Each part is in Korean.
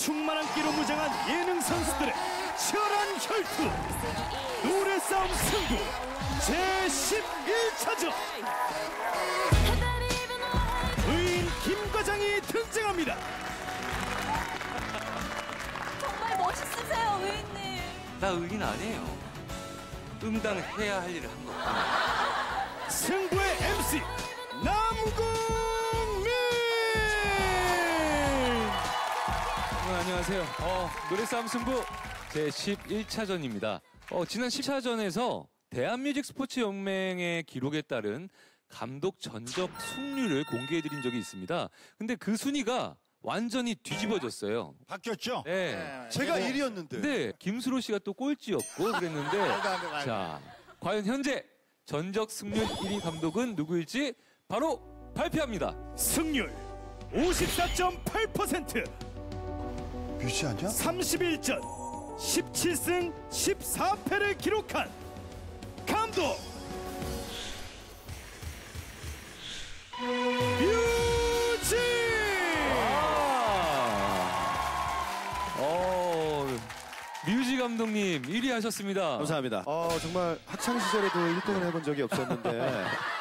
충만한 끼로 무장한 예능 선수들의 치열한 혈투 노래 싸움 승부 제11차전 의인 김과장이 등장합니다 정말 멋있으세요, 의인님. 나 의인 아니에요. 응당해야 할 일을 한 거. 승부의 MC 안녕하세요. 어, 노래싸움 승부 제 11차전입니다. 어, 지난 10차전에서 대한뮤직 스포츠 연맹의 기록에 따른 감독 전적 승률을 공개해드린 적이 있습니다. 근데 그 순위가 완전히 뒤집어졌어요. 바뀌었죠? 네. 제가 1위였는데. 네, 김수로 씨가 또 꼴찌였고 그랬는데 자, 과연 현재 전적 승률 1위 감독은 누구일지 바로 발표합니다. 승률 54.8% 뮤지 아니야? 31전 17승 14패를 기록한 감독 뮤지 어, 뮤지 감독님 1위 하셨습니다. 감사합니다. 어, 정말 학창 시절에도 1등을 해본 적이 없었는데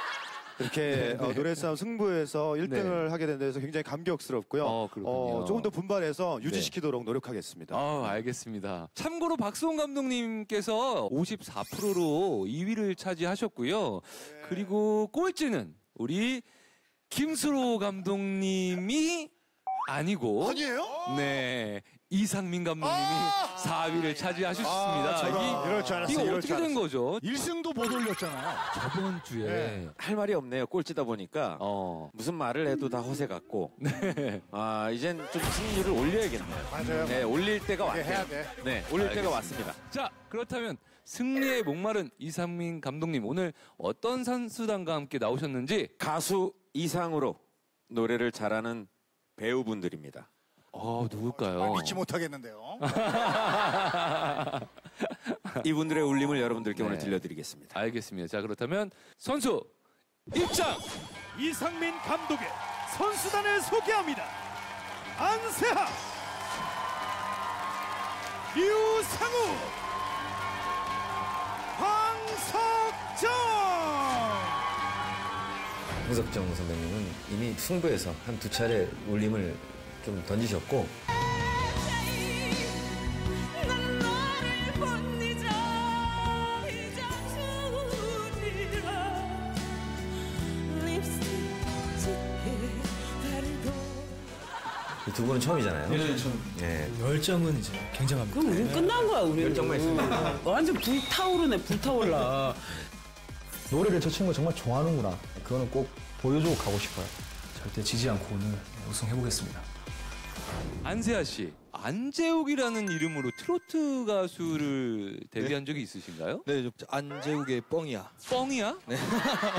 이렇게 어, 노래 싸움 승부에서 1등을 하게 된 데서 굉장히 감격스럽고요. 어, 그렇군요. 조금 더 분발해서 유지시키도록 노력하겠습니다. 아, 알겠습니다. 참고로 박수홍 감독님께서 54%로 2위를 차지하셨고요. 그리고 꼴찌는 우리 김수로 감독님이 아니고 아니에요? 네. 이상민 감독님이 4위를 차지하셨습니다. 아. 이- 이럴 줄 알았어요, 이거 이럴 어떻게 줄 된. 거죠? 1승도 못 올렸잖아요. 저번 주에 할 말이 없네요. 꼴찌다 보니까 어. 무슨 말을 해도 다 허세 같고. 아 이젠 좀 승률을 올려야겠네요. 맞아요. 네, 올릴 때가 왔네요. 해야 돼. 네, 올릴 때가 알겠습니다. 왔습니다. 자, 그렇다면 승리의 목마른 이상민 감독님 오늘 어떤 선수단과 함께 나오셨는지 가수 이상으로 노래를 잘하는 배우분들입니다. 어, 누굴까요? 믿지 못하겠는데요. 이분들의 울림을 여러분들께 오늘 네. 들려드리겠습니다. 알겠습니다. 자, 그렇다면 선수 입장! 이상민 감독의 선수단을 소개합니다. 안세하, 류상우, 황석정. 홍석정 선배님은 이미 승부에서 한 두 차례 울림을 좀 던지셨고 이두 분은 처음이잖아요. 네, 네. 열정은 이제 굉장합니다. 그럼 우리 끝난 거야 우리. 열정만 있으면 완전 불타오르네 불타올라. 노래를 저 친구가 정말 좋아하는구나. 그거는 꼭 보여주고 가고 싶어요. 절대 지지 않고 오늘 우승해보겠습니다. 안세아 씨, 안재욱이라는 이름으로 트로트 가수를 데뷔한 적이 있으신가요? 네, 저 안재욱의 뻥이야. 뻥이야? 네.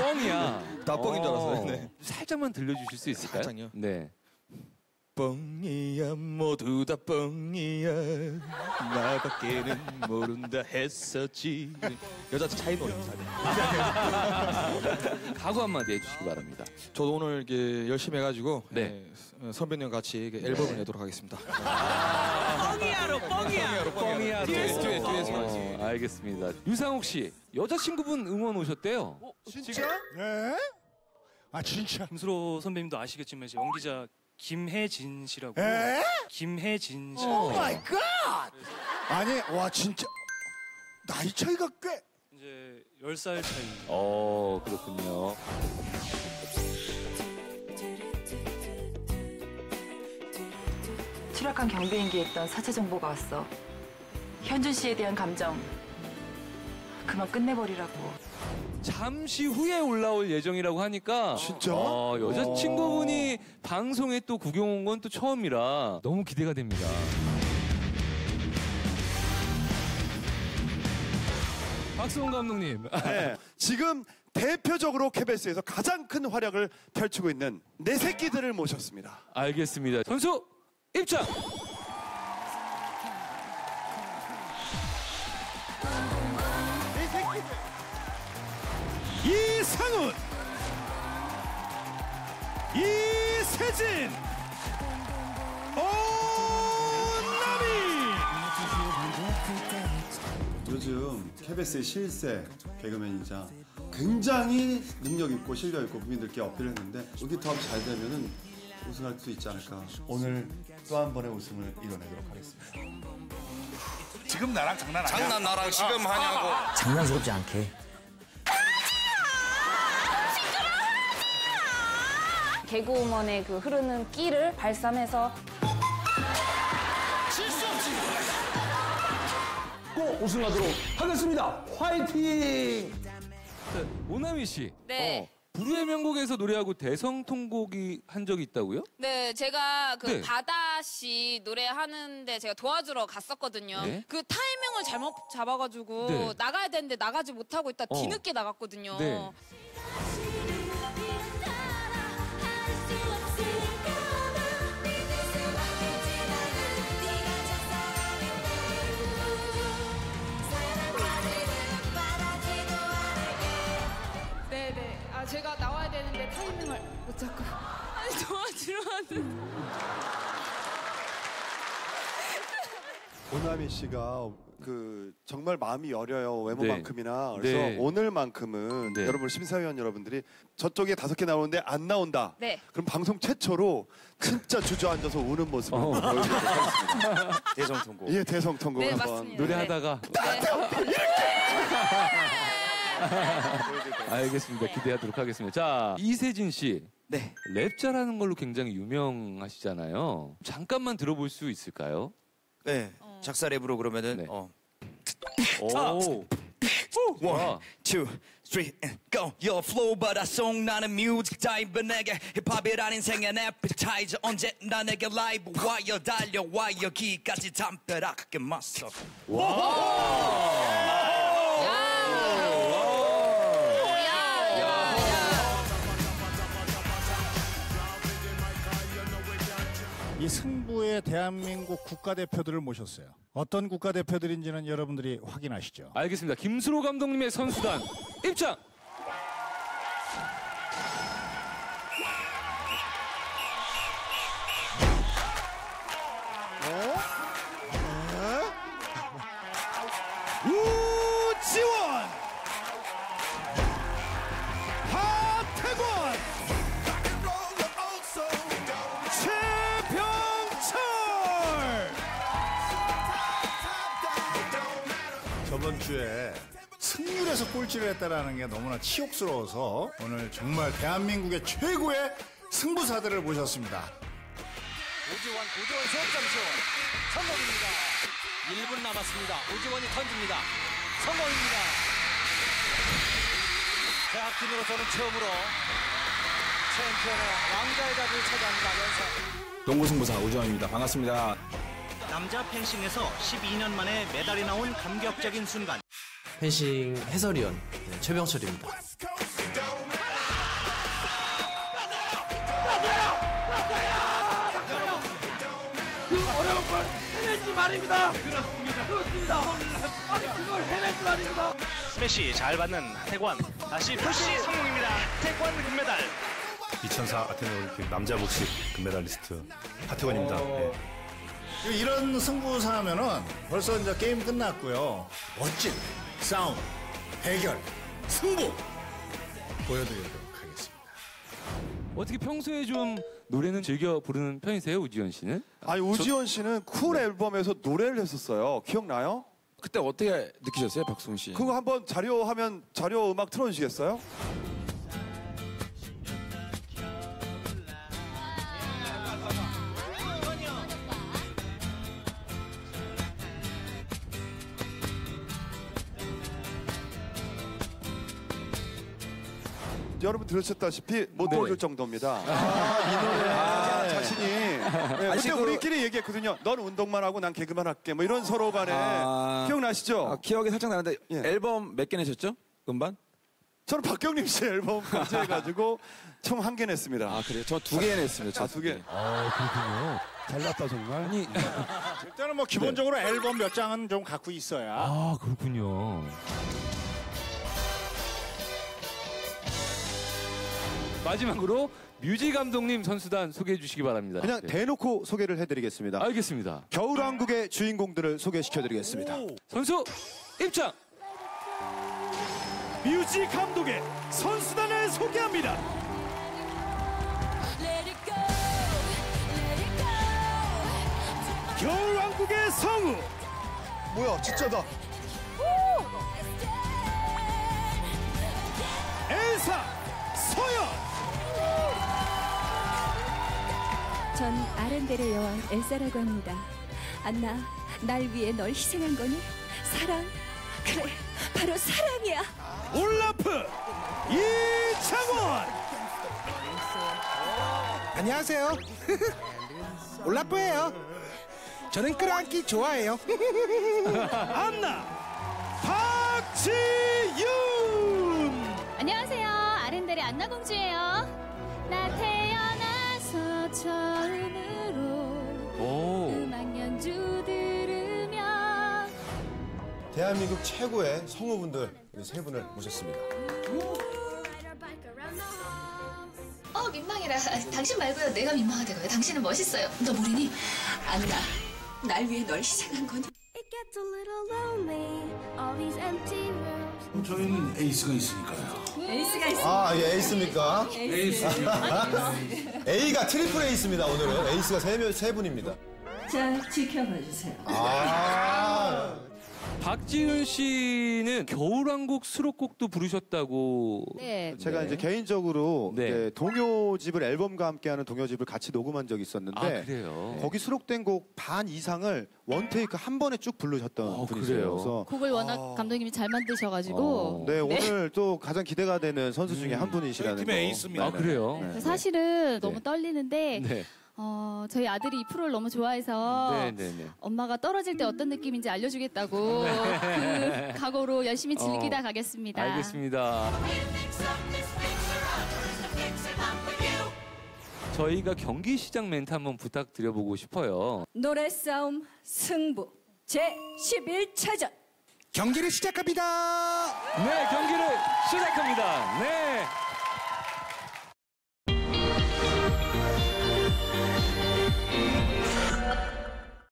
뻥이야. 다 뻥인 줄 알았어요. 어, 네. 살짝만 들려주실 수 있을까요? 살짝요? 네. 뻥이야, 모두 다 뻥이야. 나밖에는 모른다 했었지. 여자 차이 노래입니다. 네. 각오 한마디 해주시기 바랍니다. 저도 오늘 이렇게 열심히 해가지고 네. 네, 선배님과 같이 이렇게 앨범을 내도록 하겠습니다. 뻥이야로 뻥이야. 뻥이야. 듀엣, 듀엣, 듀엣. 어, 알겠습니다. 유상욱 씨, 여자친구분 응원 오셨대요. 진짜? 네? 아, 진짜? 김수로 선배님도 아시겠지만 이제 연기자 김혜진 씨라고. 에? 김혜진 씨. Oh my God! 아니, 와, 진짜. 나이 차이가 꽤. 이제 10살 차이. 어, 그렇군요. 추락한 경비행기에 있던 사체 정보가 왔어. 현준 씨에 대한 감정 그만 끝내버리라고. 잠시 후에 올라올 예정이라고 하니까 진짜? 어, 여자친구분이 방송에 또 구경 온 건 또 처음이라 너무 기대가 됩니다. 박수홍 감독님. 네. 지금 대표적으로 KBS에서 가장 큰 활약을 펼치고 있는 내 새끼들을 모셨습니다. 알겠습니다. 선수 입장. 최진! 오나미! 요즘 KBS의 실세 개그맨이자 굉장히 능력 있고 실력 있고 국민들께 어필을 했는데 여기 더잘 되면은 우승할 수 있지 않을까. 오늘 또 한 번의 우승을 이뤄내도록 하겠습니다. 지금 나랑 장난 아니야? 장난 나랑 지금 하냐고. 장난스럽지 않게. 개그우먼의 그 흐르는 끼를 발산해서 꼭 우승하도록 하겠습니다. 화이팅! 자, 오나미 씨. 네. 어, 불후의 명곡에서 노래하고 대성통곡이 한 적이 있다고요? 네, 제가 그 네. 바다 씨 노래하는데 제가 도와주러 갔었거든요. 네. 그 타이밍을 잘못 잡아가지고 네. 나가야 되는데 나가지 못하고 있다 어. 뒤늦게 나갔거든요. 네. 아 제가 나와야 되는데 타이밍을 못 잡고 아니 도와주러 왔는데. 오나미 씨가 그 정말 마음이 여려요 외모만큼이나 그래서 네. 오늘만큼은 네. 여러분 심사위원 여러분들이 저쪽에 다섯 개 나오는데 안 나온다. 네. 그럼 방송 최초로 진짜 주저앉아서 우는 모습을 어. 보여드리도록 하겠습니다. 대성 통곡. 예, 대성 통곡 네, 한번 맞습니다. 노래하다가 알겠습니다. 기대하도록 하겠습니다. 자, 이세진 씨. 네. 랩 잘하는 걸로 굉장히 유명하시잖아요. 잠깐만 들어볼 수 있을까요? 네. 작사 랩으로 그러면은 네. 어. 오. One, two, three, and go. Your flow, but I song 나는 뮤직 타입은 내게 힙합이란 인생의 appetizer 언제나 내게 라이브 와이어 달려와 여기까지 담벼락하게 맞서. 이 승부에 대한민국 국가대표들을 모셨어요. 어떤 국가대표들인지는 여러분들이 확인하시죠. 알겠습니다. 김수로 감독님의 선수단 입장. 저번 주에 승률에서 꼴찌를 했다라는 게 너무나 치욕스러워서 오늘 정말 대한민국의 최고의 승부사들을 모셨습니다. 오지원, 오지원 지원. 성공입니다. 1분 남았습니다. 오지원이 던집니다. 성공입니다. 대학팀으로서는 처음으로 챔피언의 왕자의 자리를 차지합니다. 연서. 농구승부사 오지원입니다. 반갑습니다. 남자 펜싱에서 12년 만에 메달이 나온 감격적인 순간. 펜싱 해설위원 네, 최병철입니다. 스매시 잘 받는 태관. 다시 푸시 성공입니다. 태관 금메달. 2004 아테네 올림픽 남자 복식 금메달리스트 하태권입니다. 예. 이런 승부사 하면은 벌써 이제 게임 끝났고요. 멋진 싸움, 대결, 승부 보여드리도록 하겠습니다. 어떻게 평소에 좀 노래는 즐겨 부르는 편이세요, 우지현 씨는? 아니 우지원 씨는 쿨 앨범에서 노래를 했었어요. 기억나요? 그때 어떻게 느끼셨어요, 박수홍 씨? 그거 한번 자료 하면 자료 음악 틀어주시겠어요? 여러분 들으셨다시피 못 네. 들어줄 정도입니다. 이 노래 아, 자신이. 네, 아니, 그때 그- 우리끼리 얘기했거든요. 넌 운동만 하고 난 개그만 할게. 뭐 이런 서로 간에 아. 기억나시죠? 아, 기억이 살짝 나는데 예. 앨범 몇 개 내셨죠? 음반? 저는 박경림 씨 앨범 공지해가지고 총 한 개 냈습니다. 아 그래요? 저 두 개 냈습니다. 아, 두 개. 아, 그렇군요. 잘났다 정말. 아니, 일단은 뭐 기본적으로 앨범 몇 장은 좀 갖고 있어야. 아, 그렇군요. 마지막으로 뮤지 감독님 선수단 소개해 주시기 바랍니다. 그냥 네. 대놓고 소개를 해드리겠습니다. 알겠습니다. 겨울왕국의 주인공들을 소개시켜드리겠습니다. 선수 입장. 뮤지 감독의 선수단을 소개합니다. 겨울왕국의 성우 뭐야 진짜다 엘사 아렌델의 여왕 엘사라고 합니다. 안나, 날 위해 널 희생한 거니? 사랑? 그래, 바로 사랑이야. 올라프 이창원 안녕하세요. 올라프예요. 저는 끌어안기 좋아해요. 안나 박지윤 안녕하세요. 아렌델의 안나 공주예요. 나태 대한민국 최고의 성우분들 우리 세 분을 모셨습니다. 어 민망해라. 아, 당신 말고요. 내가 민망하다고요. 당신은 멋있어요. 너 모르니? 안나, 날 위해 널 희생한 거니? 저희는 에이스가 있으니까요. 에이스가 있어. 아, 예, 에이스입니까? 에이스. A가 트리플 에이스입니다, 오늘은. 에이스가 세, 명, 세 분입니다. 자, 지켜봐 주세요. 아. 박지윤 씨는 겨울왕국 수록곡도 부르셨다고. 네. 제가 이제 개인적으로 이제 동요집을 앨범과 함께하는 동요집을 같이 녹음한 적이 있었는데 아, 그래요? 거기 수록된 곡 반 이상을 원 테이크 한 번에 쭉 부르셨던 분이세요. 그래요? 그래서 곡을 워낙 감독님이 잘 만드셔가지고 네, 오늘 또 가장 기대가 되는 선수 중에 한 분이시라는 저희 거. 팀의 에이스입니다. 네, 아, 그래요? 네. 사실은 너무 떨리는데 네. 어, 저희 아들이 이 프로를 너무 좋아해서 네, 네, 네. 엄마가 떨어질 때 어떤 느낌인지 알려주겠다고 그 각오로 열심히 즐기다 어, 가겠습니다. 알겠습니다. 저희가 경기 시작 멘트 한번 부탁드려보고 싶어요. 노래 싸움 승부 제 11차전. 경기를 시작합니다. 네, 경기를 시작합니다. 네.